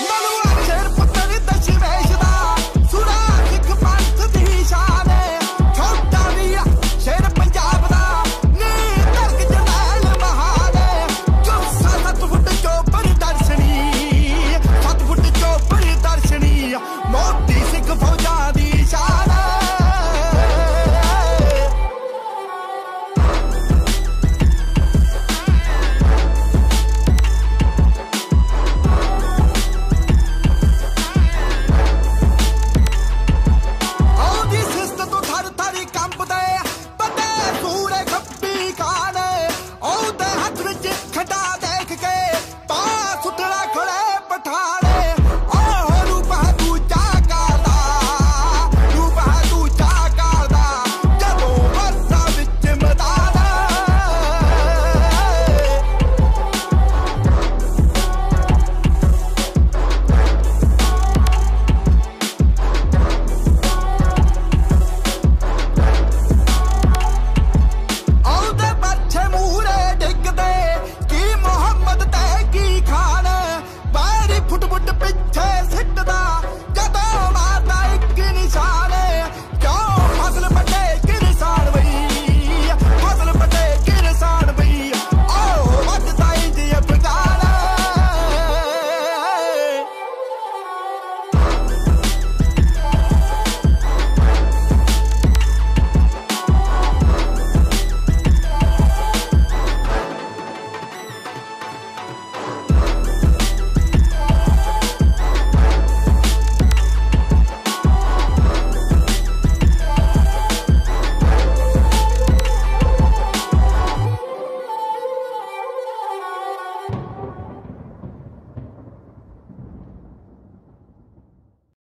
By way.